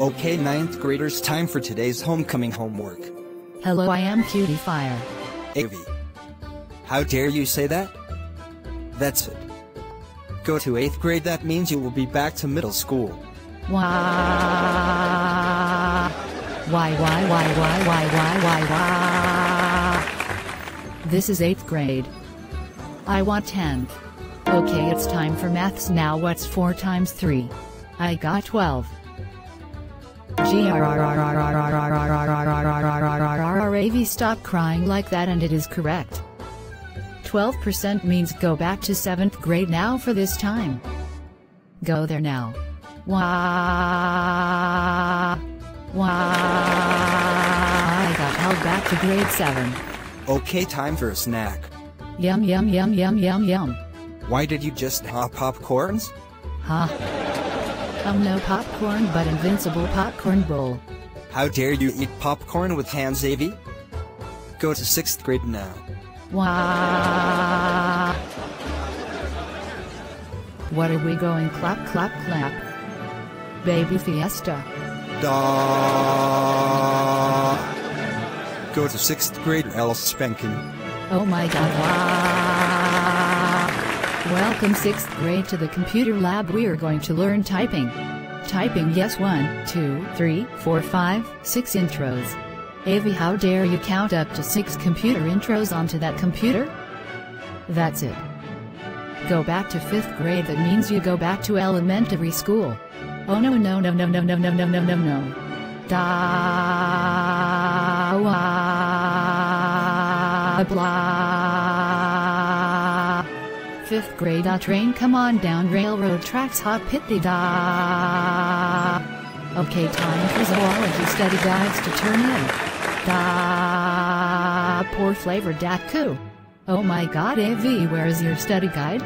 Okay, ninth graders, time for today's homecoming homework. Hello, I am Cutie Fire. Avy. How dare you say that? That's it. Go to 8th grade, that means you will be back to middle school. Why? Why, why, why, why, why, why, why, why? This is 8th grade. I want 10th. Okay, it's time for maths now. What's 4 times 3? I got 12. Avy, stop crying like that and it is correct. 12% means go back to 7th grade now for this time. Go there now. Why? Why? I got held back to grade 7. Okay, time for a snack. Yum yum yum yum yum yum. Why did you just hop popcorns? Huh? Um no popcorn but invincible popcorn bowl. How dare you eat popcorn with hands, Avy? Go to 6th grade now. Why? What are we going clap clap clap? Baby fiesta. Da. Go to 6th grade or else spanking. Oh my god, wow. Welcome 6th grade to the computer lab. We are going to learn typing. Typing yes 1, 2, 3, 4, 5, 6 intros. Avy how dare you count up to 6 computer intros onto that computer? That's it. Go back to 5th grade that means you go back to elementary school. Oh no no no no no no no no no no no. Da blah. Fifth grade a train come on down railroad tracks hop pitty da. Okay time for zoology study guides to turn in. Da poor flavor daku. Oh my god AV where is your study guide?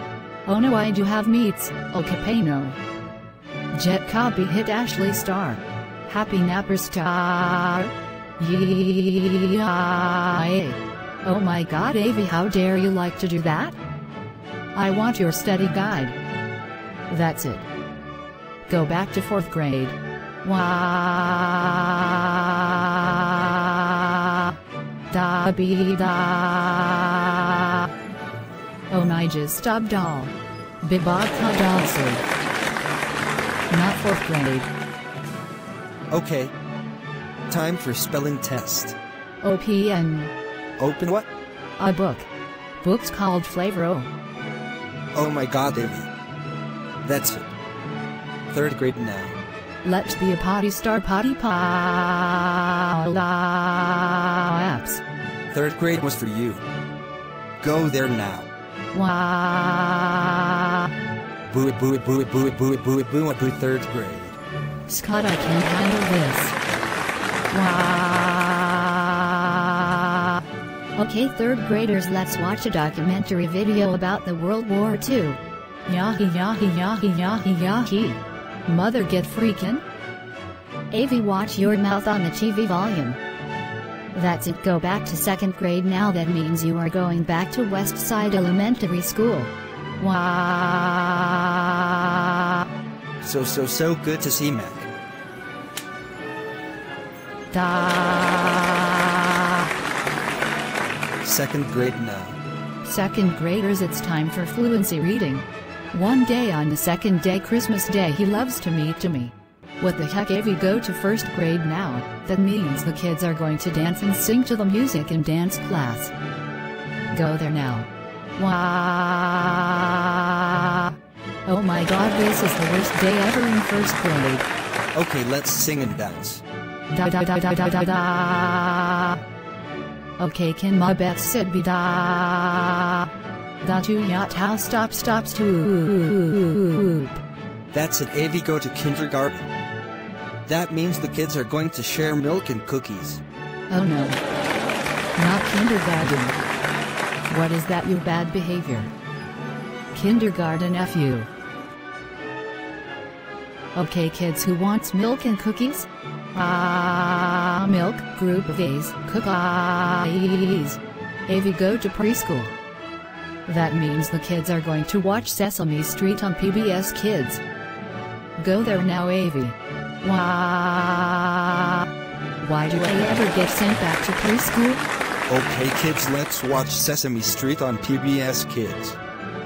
Oh no I do have meats, okay no. Jet copy hit Ashley Star. Happy Napper Star. Yeah. Oh my god, Avy, how dare you like to do that? I want your study guide. That's it. Go back to fourth grade. Wah. Da be da. Oh my just. Bibaka Dawson. Not fourth grade. Okay. Time for spelling test. OPN. Open what? A book. Book's called Flavor O. Oh my god, Avy. That's it. Third grade now. Let's be a potty star potty apps. Third grade was for you. Go there now. Wah. Boo it, boo it, boo it, boo it, boo it, boo it, boo it, boo third grade. Scott, I can't handle this. Wah. Okay, third graders, let's watch a documentary video about the World War II. Yahi yahi yahi yahi yahi. Mother get freakin'? Avy watch your mouth on the TV volume. That's it go back to second grade now that means you are going back to West Side Elementary School. Wah. So, so, so good to see Mac. Da. Second grade now. Second graders, it's time for fluency reading. One day on the second day, Christmas Day, he loves to meet to me. What the heck, Avy, go to first grade now? That means the kids are going to dance and sing to the music in dance class. Go there now. Wow. Oh my god, this is the worst day ever in first grade. Okay, let's sing and dance. Da da da da da da da. Okay, can my bet sit be da? Da to yacht house stop stops to That's it, Avy, go to kindergarten. That means the kids are going to share milk and cookies. Oh no. Not kindergarten. What is that you bad behavior? Kindergarten FU. Okay kids who wants milk and cookies? Ah, milk, group of A's, cookies. Avy go to preschool. That means the kids are going to watch Sesame Street on PBS Kids. Go there now Avy. Wah. Why do I ever get sent back to preschool? Okay kids let's watch Sesame Street on PBS Kids.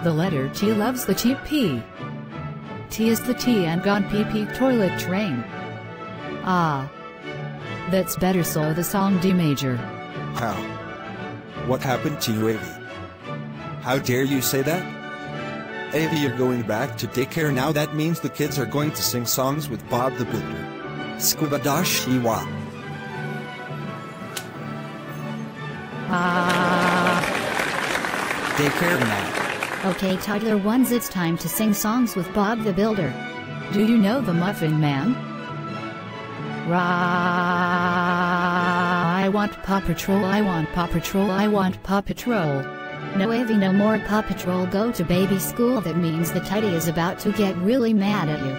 The letter T loves the cheap P. T is the T and gone pee toilet train. Ah. That's better so the song D major. How? What happened to you Avy? How dare you say that? Avy you're going back to daycare now that means the kids are going to sing songs with Bob the Builder. Scuba dash Shiwa. Ah. Daycare now. Okay, toddler ones, it's time to sing songs with Bob the Builder. Do you know the Muffin Man? Rah, I want Paw Patrol, I want Paw Patrol, I want Paw Patrol. No Avy, no more Paw Patrol. Go to baby school. That means the Teddy is about to get really mad at you.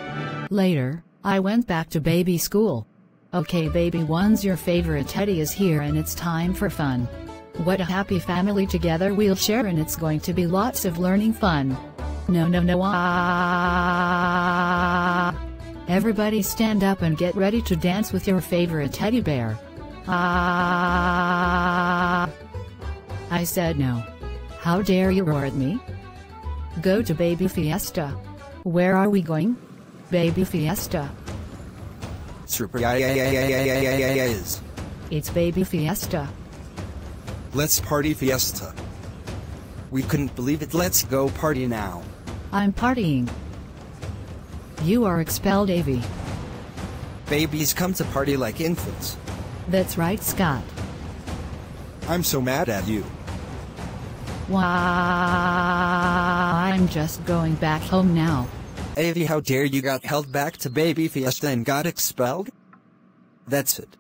Later, I went back to baby school. Okay, baby ones, your favorite Teddy is here and it's time for fun. What a happy family together we'll share and it's going to be lots of learning fun. No, no, no, ah. Everybody stand up and get ready to dance with your favorite teddy bear. Ah. I said no. How dare you roar at me? Go to Baby Fiesta. Where are we going? Baby Fiesta. Surprise. It's Baby Fiesta. Let's party fiesta. We couldn't believe it. Let's go party now. I'm partying. You are expelled, Avy. Babies come to party like infants. That's right, Scott. I'm so mad at you. Why? I'm just going back home now. Avy, how dare you got held back to Baby Fiesta and got expelled? That's it.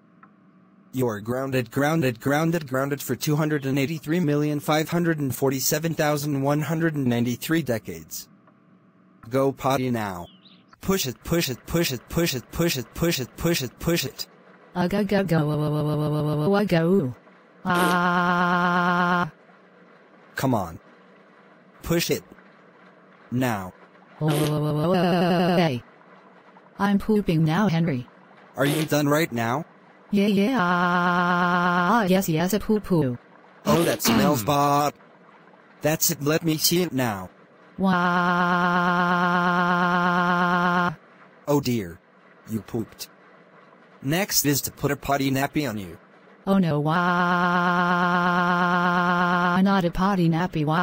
You're grounded, grounded, grounded, grounded for 283,547,193 decades. Go potty now. Push it, push it, push it, push it, push it, push it, push it, push it. Ugga go go go Ah. Come on. Push it. Now. Hey. I'm pooping now, Henry. Are you done right now? Yeah, yeah. ah, Yes, yes, a poo poo. Oh, that smells Bob. That's it, let me see it now. Wah. Oh dear. You pooped. Next is to put a potty nappy on you. Oh no, why not a potty nappy? Why?